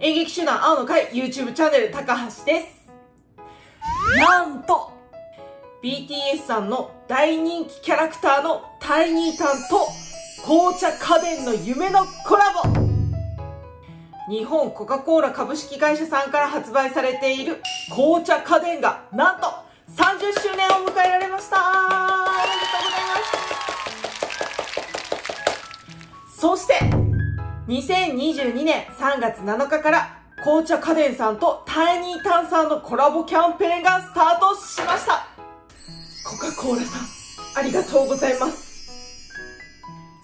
演劇集団青の会 YouTube チャンネル高橋です。なんと、BTS さんの大人気キャラクターのタイニータンと紅茶家電の夢のコラボ。日本コカ・コーラ株式会社さんから発売されている紅茶家電がなんと30周年を迎えられました。おめでとうございます。そして2022年3月7日から紅茶家電さんとタイニータンさんのコラボキャンペーンがスタートしました。コカ・コーラさんありがとうございます。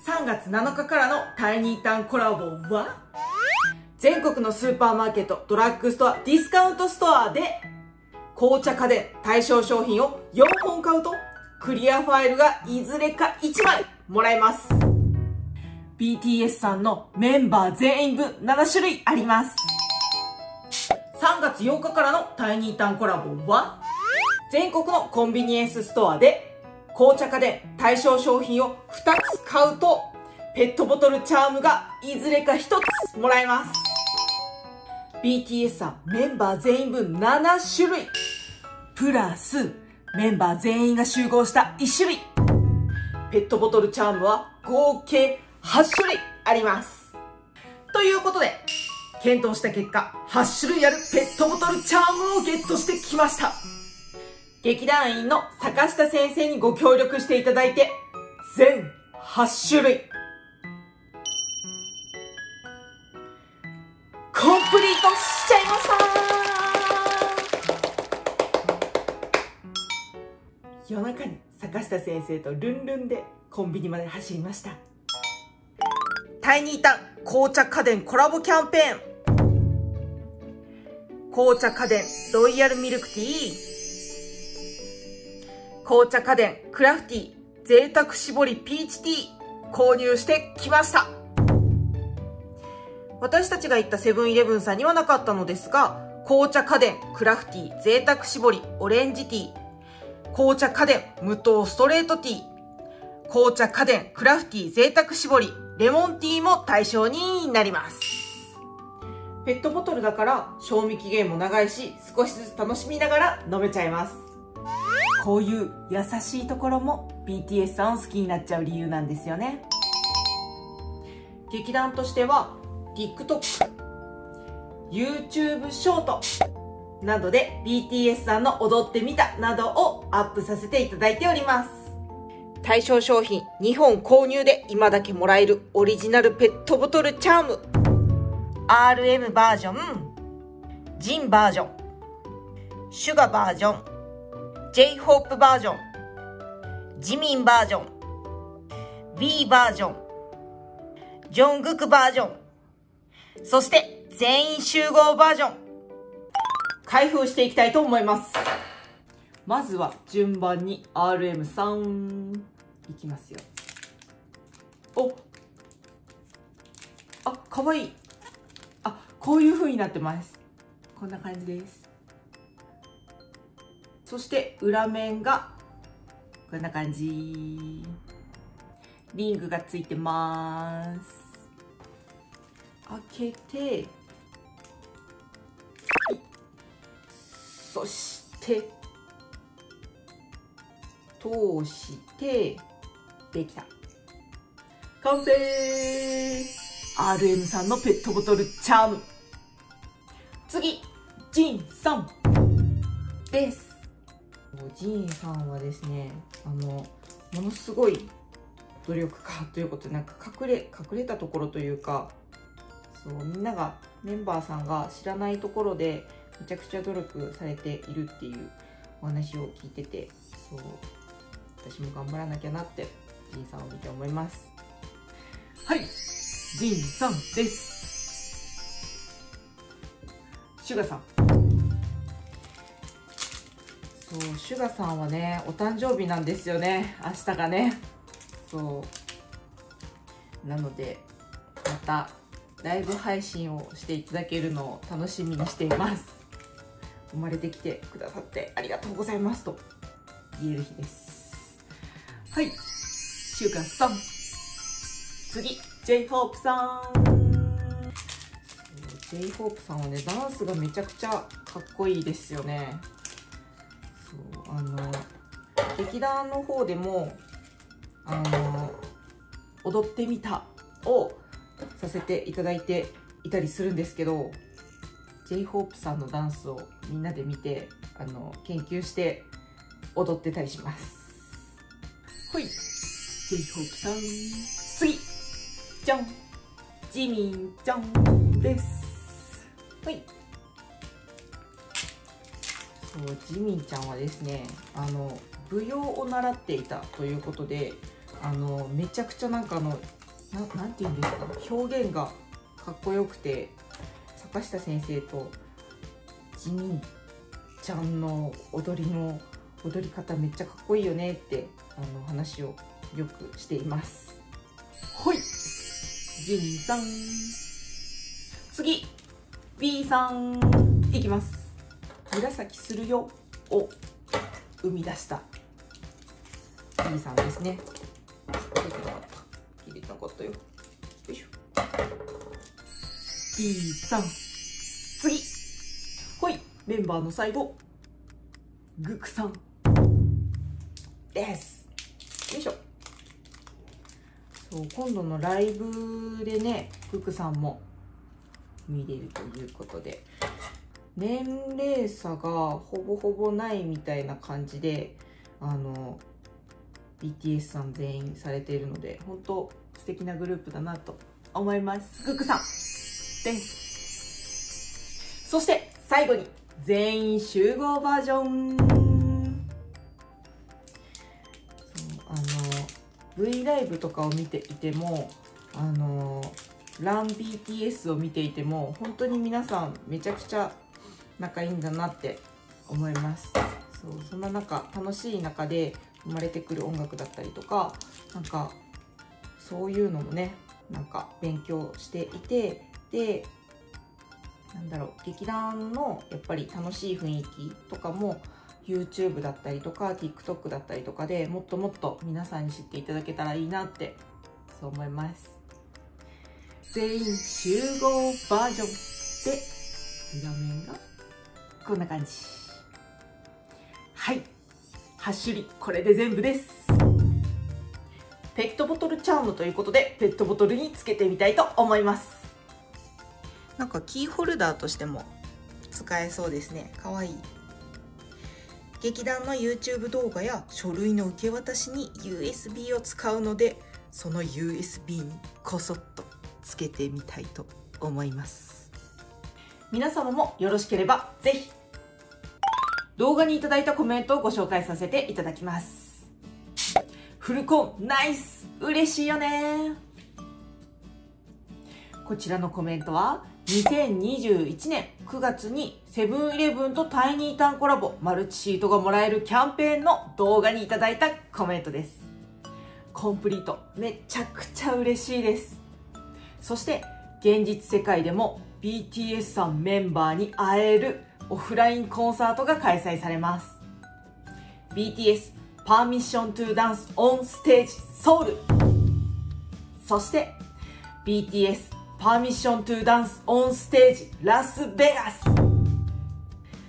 3月7日からのタイニータンコラボは全国のスーパーマーケット、ドラッグストア、ディスカウントストアで紅茶家電対象商品を4本買うとクリアファイルがいずれか1枚もらえます。BTS さんのメンバー全員分7種類あります。3月8日からのタイニータンコラボは全国のコンビニエンスストアで紅茶家電対象商品を2つ買うとペットボトルチャームがいずれか1つもらえます。BTS さんメンバー全員分7種類。プラスメンバー全員が集合した1種類。ペットボトルチャームは合計8種類あります。ということで検討した結果8種類あるペットボトルチャームをゲットしてきました。劇団員の坂下先生にご協力していただいて全8種類コンプリートしちゃいました夜中に坂下先生とルンルンでコンビニまで走りました。タイニータン紅茶家電コラボキャンペーン。紅茶家電ロイヤルミルクティー。紅茶家電クラフティー贅沢絞りピーチティー。購入してきました。私たちが行ったセブンイレブンさんにはなかったのですが、紅茶家電、クラフティー、贅沢絞り、オレンジティー、紅茶家電、無糖ストレートティー、紅茶家電、クラフティー、贅沢絞り、レモンティーも対象になります。ペットボトルだから賞味期限も長いし、少しずつ楽しみながら飲めちゃいます。こういう優しいところも BTS さんを好きになっちゃう理由なんですよね。劇団としては TikTok、YouTube ショートなどで BTS さんの踊ってみたなどをアップさせていただいております。対象商品2本購入で今だけもらえるオリジナルペットボトルチャーム RM バージョン、ジンバージョン、シュガバージョン、J ホープバージョン、ジミンバージョン、B バージョン、ジョングクバージョン、そして、全員集合バージョン。開封していきたいと思います。まずは、順番に RM3 いきますよ。おあ、かわいい。あ、こういう風になってます。こんな感じです。そして、裏面が、こんな感じ。リングがついてます。開けてそして通してできた。完成。RM さんのペットボトルチャーム。次ジンさん。です。ジンさんはですねあのものすごい努力家ということでなんか隠れ隠れたところというかそうみんながメンバーさんが知らないところでめちゃくちゃ努力されているっていうお話を聞いててそう私も頑張らなきゃなってジンさんを見て思います。はい。ジンさんです。シュガさん。そうシュガさんはねお誕生日なんですよね。明日がね。そう。なのでまたライブ配信をしていただけるのを楽しみにしています。生まれてきてくださってありがとうございますと言える日です。はいシュガさん次。J ホープさん。J J−HOPE さんはねダンスがめちゃくちゃかっこいいですよね。そうあの劇団の方でもあの踊ってみたをさせていただいていたりするんですけど J−HOPE さんのダンスをみんなで見てあの研究して踊ってたりします。ほい J−HOPE さん次じゃんジミンちゃんですはいそうジミンちゃんはですねあの舞踊を習っていたということであのめちゃくちゃなんかあのななんて言うんですか表現がかっこよくて坂下先生とジミンちゃんの踊りの踊り方めっちゃかっこいいよねってあの話をよくしています。ほい。ジミンさん。次。B さん。いきます。紫するよ。を生み出した。B さんですね。切れてなかった切れてなかったよ。よいしょ。B さん。次。ほい。メンバーの最後。グクさん。です。よいしょそう今度のライブでねグクさんも見れるということで。年齢差がほぼほぼないみたいな感じであの BTS さん全員されているので本当素敵なグループだなと思います。グクさん。ですそして最後に全員集合バージョン。V ライブとかを見ていてもあのラン BTS を見ていても本当に皆さんめちゃくちゃ仲いいんだなって思います。そうそんな中楽しい中で生まれてくる音楽だったりとかなんかそういうのもねなんか勉強していてでなんだろう劇団のやっぱり楽しい雰囲気とかも YouTube だったりとか TikTok だったりとかでもっともっと皆さんに知っていただけたらいいなってそう思います。全員集合バージョンで裏面がこんな感じ。はい。8種類これで全部です。ペットボトルチャームということでペットボトルにつけてみたいと思います。なんかキーホルダーとしても使えそうですね。かわいい。劇団の YouTube 動画や書類の受け渡しに USB を使うのでその USB にこそっとつけてみたいと思います。皆様もよろしければぜひ動画にいただいたコメントをご紹介させていただきます。フルコンナイス嬉しいよね。こちらのコメントは2021年9月にセブンイレブンとタイニータンコラボマルチシートがもらえるキャンペーンの動画にいただいたコメントです。コンプリートめちゃくちゃ嬉しいです。そして現実世界でも BTS さんメンバーに会えるオフラインコンサートが開催されます。BTS パーミッショントゥダンスオンステージソウルそして BTS パーミッショントゥダンスオンステージラスベガス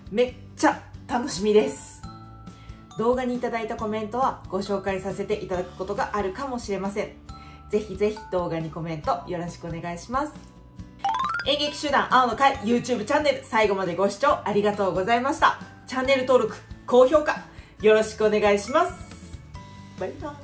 めっちゃ楽しみです。動画にいただいたコメントはご紹介させていただくことがあるかもしれません。ぜひぜひ動画にコメントよろしくお願いします。演劇集団青の会 YouTube チャンネル最後までご視聴ありがとうございました。チャンネル登録高評価よろしくお願いします。バイバイ。